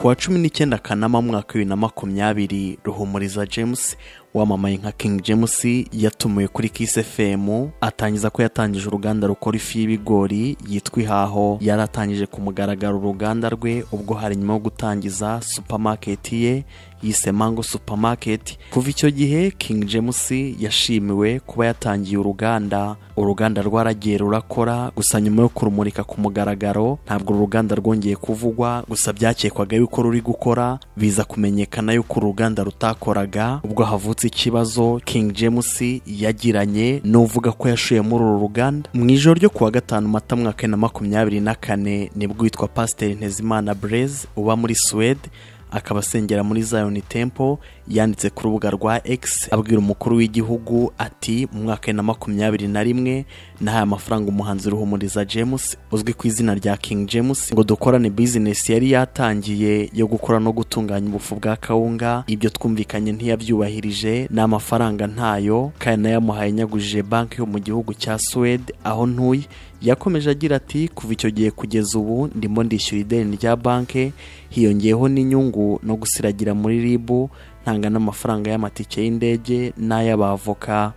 ku wa cumi n'icyenda kanama mwaka bibiri na makumyabiri ruhumuriza james wamamaye nka king james yatumiwe kuri kiss fm atangiza ko yatangije uruganda rukora ifu y'ibigori yitwa ihaho. Yari atangije ku mugaragaro uruganda rwe ubwo hari nyuma yo gutangiza supermarket ye yise mango supermarket. Kuva icyo gihe king james yashimiwe kuba yatangiye uruganda. Uruganda rwaragiye rurakora gusa nyuma yo kurumurika ku mugaragaro ntabwo uru ruganda rwongeye kuvugwa gusa byakekwaga yuko ruri gukora. Biza kumenyekana yuko uru ruganda rutakoraga ubwo havutse ikibazo king james yagiranye n'uvuga ko yashuye muri uru ruganda. Mu ijoro ryo kuwa gatanu mata mwaka bibiri na makumyabiri na kane ni bwo witwa pasiteri ntezimana blaise uba muri suwede akaba asengera muri Zion Temple yanditse ku rubuga rwa X abwira umukuru w'igihugu ati mu mwaka na makumyabiri na rimwe nahaye amafaranga umuhanzi Ruhumuriza James uzwi ku izina rya King James ngo dukorane business yari yatangiye yo gukora no gutunganya ubufu bwa kawunga. Ibyo twumvikanye ntiyabyubahirije n'amafaranga ntayo kandi nayamuhaye nyagujije banki yo mu gihugu cya Suwede. Aho ntuye yakomeje agira ati kuva icyo gihe kugeza ubu ndimo ndishyura ideni rya banki hiyongeyeho n'inyungu no gusiragira muri ribu ntanga n'amafaranga y'amatike y'indege n'ay'abavoka.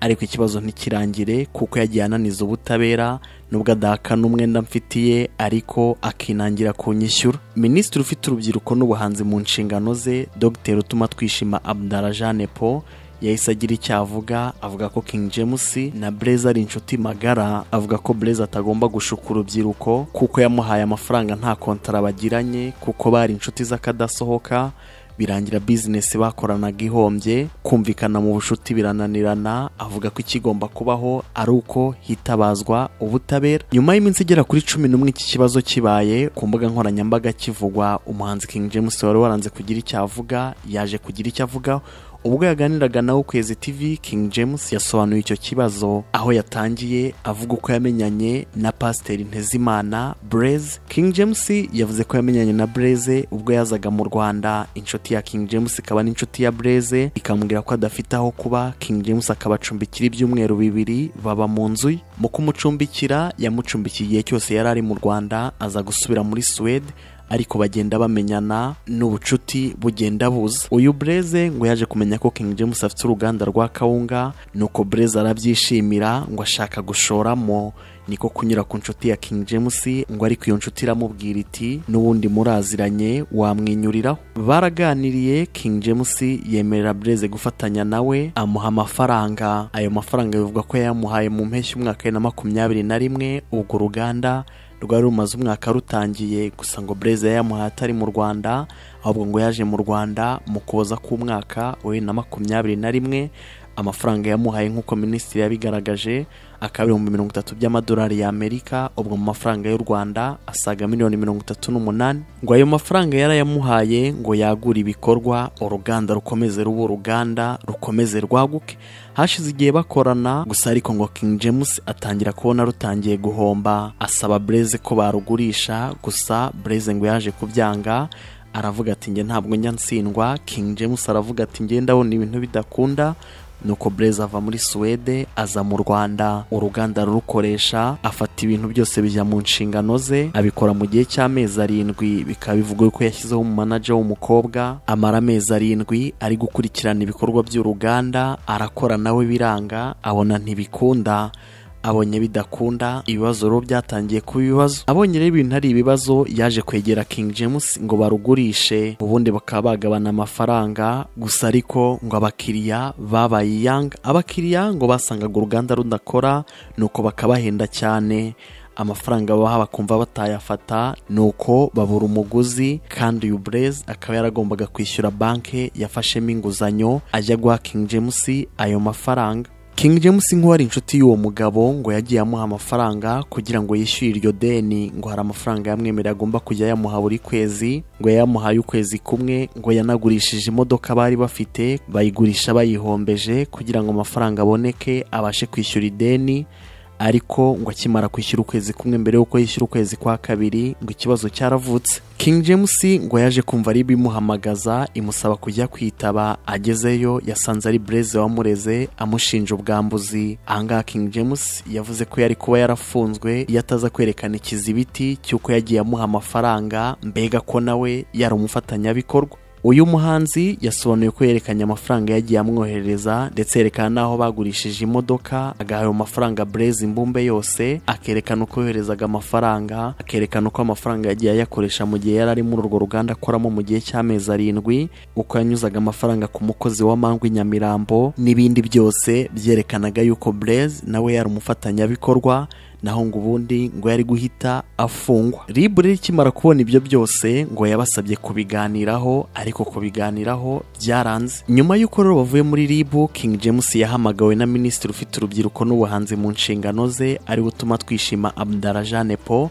Ariko ikibazo ntikirangire kuko yagiye ananiza ubutabera nubwo adahakana umwenda mfitiye ariko akinangira kunyishyura minisitiri ufite urubyiruko n'ubuhanzi mu nshingano ze dogiteri utuma twishima abdara jeanne paul yahise agira icyo avuga avuga ko king james na blaise ari inshuti magara avuga ko blaise atagomba gushuka urubyiruko kuko yamuhaye amafaranga nta kontara bagiranye kuko bari inshuti z'akadasohoka birangira bizinesi bakoranaga ihombye kumvikana mu bushuti birananirana avuga ko ikigomba kubaho ari uko hitabazwa ubutabera. Nyuma y'iminsi igera kuri cumi n'umwe iki kibazo kibaye ku mbuga nkoranyambaga kivugwa umuhanzi king james wari waranze kugira icyo avuga yaje kugira icyo avuga ubwo yaganiraga nawe ukwezi tv king james yasobanuye icyo kibazo aho yatangiye avuga uko yamenyanye na pasiteri ntezimana blaise. King james yavuze ko yamenyanye na blaise ubwo yazaga mu rwanda. Inshuti ya king james ikaba n'inshuti ya blaise ikamubwira ko adafite aho kuba. King james akabacumbikira ibyumweru bibiri baba mu nzu ye. Mu kumucumbikira yamucumbikiye igihe cyose yari ari mu rwanda aza gusubira muri suwede ariko bagenda bamenyana n'ubucuti bugenda buza. Uyu bureze ngo yaje kumenya ko king james afite uruganda rwa kawunga nuko bureze arabyishimira ngo ashaka gushoramo. Niko kunyura ku nshuti ya king james ngo ariko iyo nshuti iramubwira iti n'ubundi muraziranye wamwinyuriraho. Baraganiriye king james yemerera bureze gufatanya nawe amuha amafaranga. Ayo mafaranga bivuga ko yayamuhaye mu mpeshyi umwaka wa makumyabiri na rimwe. Urwo ruganda rwari rumaze umwaka rutangiye gusa ngo bureze yayamuhaye atari mu rwanda ahubwo ngo yaje mu rwanda mu kuboza k'umwaka wa bibiri na makumyabiri na rimwe amafaranga yamuhaye nk'uko minisitiri yabigaragaje akaba ibihumbi mirongo itatu by'amadolari y'amerika ubwo mu mafaranga y'u rwanda asaga miliyoni mirongo itatu n'umunani. Ngo ayo mafaranga yarayamuhaye ngo yagure ibikorwa uruganda rukomeze ruba uruganda rukomeze rwaguke. Hashize igihe bakorana gusa ariko ngo king james atangira kubona rutangiye guhomba asaba bureze ko barugurisha gusa bureze ngo yaje kubyanga aravuga ati njye ntabwo njya nsindwa. King james aravuga ati njye ndabona ibintu bidakunda nuko bureze ava muri suwede aza mu rwanda. Uruganda rurukoresha afata ibintu byose bijya mu nshingano ze abikora mu gihe cy'amezi arindwi. Bikaba bivugwa ko yashyizeho umumanaja w'umukobwa. Amara amezi arindwi ari gukurikirana ibikorwa by'uruganda arakora nawe biranga abona ntibikunda. Abonye bidakunda ibibazo rero byatangiye kuba ibibazo. Abonye rero ibintu ari ibibazo yaje kwegera king james ngo barugurishe ubundi bakaba bagabana amafaranga gusa ariko ngo abakiriya babaye yanga abakiriya ngo basangaga uruganda rudakora nuko bakabahenda cyane. Amafaranga babaha bakumva batayafata nuko babura umuguzi kandi uyu bureze akaba yaragombaga kwishyura banki yafashemo inguzanyo ajya guha king james ayo mafaranga. King james nk'uwari inshuti y'uwo mugabo ngo yagiye amuha amafaranga kugira ngo yishyure iryo deni ngo hari amafaranga yamwemerera agomba kujya yamuha buri kwezi ngo yayamuhaye ukwezi kumwe ngo yanagurishije imodoka bari bafite bayigurisha bayihombeje kugira ngo amafaranga aboneke abashe kwishyura ideni ariko ngo akimara kwishyura ukwezi kumwe mbere y'uko yishyura ukwezi kwa kabiri ngo ikibazo cyaravutse. King James ngo yaje kumva ari bimuhamagaza imusaba kujya kwitaba agezeyo yasanze ari Blaise wamureze amushinja ubwambuzi. Ahangaha King James yavuze ko yari kuba yarafunzwe iyo ataza kwerekana ikizibiti cy'uko yagiye amuha amafaranga mbega ko nawe yari umufatanyabikorwa. Uyu muhanzi yasobanuye ko yerekanye amafaranga yagiye amwoherereza ndetse yerekana n'aho bagurishije imodoka agaha ayo mafaranga Blaise imbumbe yose akerekana uko yoherezaga amafaranga akerekana uko amafaranga yagiye ayakoresha mu gihe yari ari muri urwo ruganda akoramo mu gihe cy'amezi arindwi uko yanyuzaga amafaranga ku mukozi wa mangwa Nyamirambo n'ibindi byose byerekanaga yuko Blaise nawe yari umufatanyabikorwa naho ngo ubundi ngo yari guhita afungwa. Ribu rero ikimara kubona ibyo byose ngo yabasabye kubiganiraho ariko kubiganiraho byaranze. Nyuma y'uko rero bavuye muri ribu King James yahamagawe na minisitiri ufite urubyiruko n'ubuhanzi mu nshingano ze ari gutuma twishima Abdallah Jeanne Paul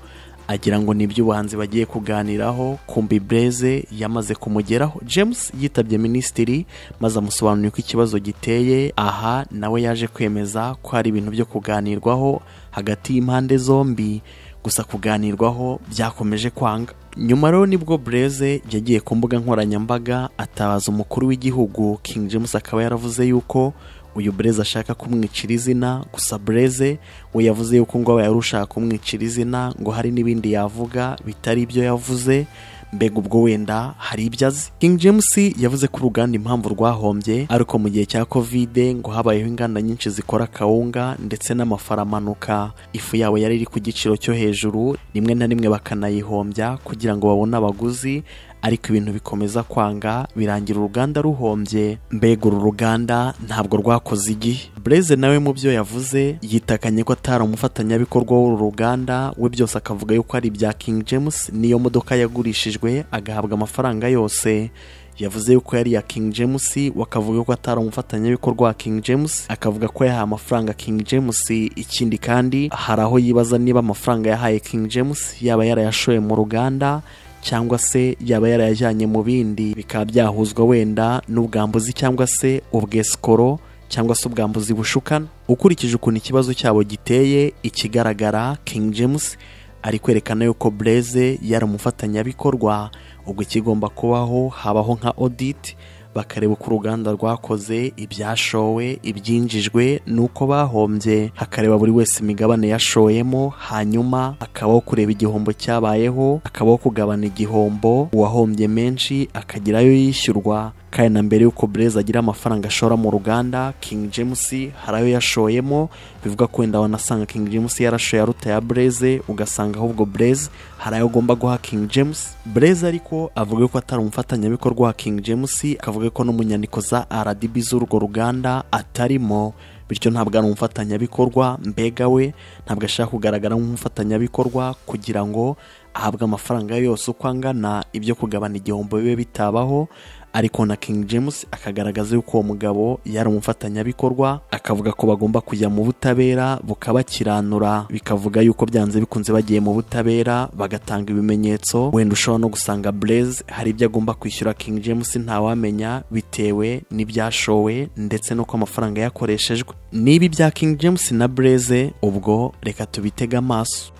agira ngo ni iby'ubuhanzi bagiye kuganiraho kumbi Blaise yamaze kumugeraho. James yitabye minisitiri maze amusobanurira ko ikibazo giteye. Aha nawe yaje kwemeza ko hari ibintu byo kuganirwaho hagati y'impande zombi. Gusa kuganirwaho byakomeje kwanga. Nyuma rero ni bwo Blaise yagiye ku mbuga nkoranyambaga atabaza umukuru w'igihugu King James akaba yaravuze yuko uyu Blaise ashaka kumwicira izina gusa Blaise we yavuze yuko ngo yari ushaka kumwicira izina ngo hari n'ibindi yavuga bitari ibyo yavuze mbega ubwo wenda hari ibyo azi. King James yavuze ko uruganda impamvu rwahombye ariko mu gihe cya kovide ngo habayeho inganda nyinshi zikora kawunga ndetse n'amafara amanuka. Ifu yabo yari iri ku giciro cyo hejuru rimwe na rimwe bakanayihombya kugira ngo babone abaguzi ariko ibintu bikomeza kwanga birangira uruganda ruhombye. Mbega uru ruganda ntabwo rwakoze igihe Blaise nawe mu byo yavuze yitakanye ko atari umufatanyabikorwa w'uru ruganda we byose akavuga yuko ari ibya King James niyo modoka yagurishijwe agahabwa amafaranga yose. Yavuze yuko yari iya King James wakavuga ko atari umufatanyabikorwa wa King James akavuga ko yahaye amafaranga King James. Ikindi kandi hari aho yibaza niba amafaranga yahaye King James yaba yarayashoye mu ruganda cyangwa se yaba yarayajyanye mu bindi bikaba byahuzwa wenda n'ubwambuzi cyangwa se ubwesikoro cyangwa se ubwambuzi bushukana. Ukurikije ukuntu ikibazo cyabo giteye ikigaragara King James ari kwerekana yuko Blaise yari umufatanyabikorwa ubwo ikigomba kubaho habaho nka audit bakareba uko uruganda rwakoze ibyashowe ibyinjijwe n'uko bahombye. Hakareba buri wese imigabane yashoyemo hanyuma hakabaho kureba igihombo cyabayeho hakabaho kugabana igihombo uwahombye menshi akagira ayo yishyurwa. Kandi na mbere y'uko Blaise agira amafaranga ashora mu ruganda King James hari ayo yashoyemo bivuga ko wenda wanasanga King James yarashoye aruta ya Blaise ugasanga ahubwo Blaise hari ayo agomba guha King James. Blaise ariko avuga ko atari umufatanyabikorwa wa King James akavuga ko no mu nyandiko za RDB z'urwo ruganda atarimo. Bityo ntabwo ari umufatanyabikorwa mbega we ntabwo ashaka kugaragara nk'umufatanyabikorwa kugira ngo ahabwe amafaranga yose uko angana ibyo kugabana igihombo bibe bitabaho ariko na King James akagaragaza yuko uwo mugabo yari umufatanyabikorwa akavuga ko bagomba kujya mu butabera bukabakiranura bikavuga yuko byanze bikunze bagiye mu butabera bagatanga ibimenyetso wenda ushobora no gusanga Blaise hari ibyo agomba kwishyura King James ntawamenya bitewe n'ibyashowe ndetse n'uko amafaranga yakoreshejwe. Niba ibya King James na Blaise ubwo reka tubitege amaso.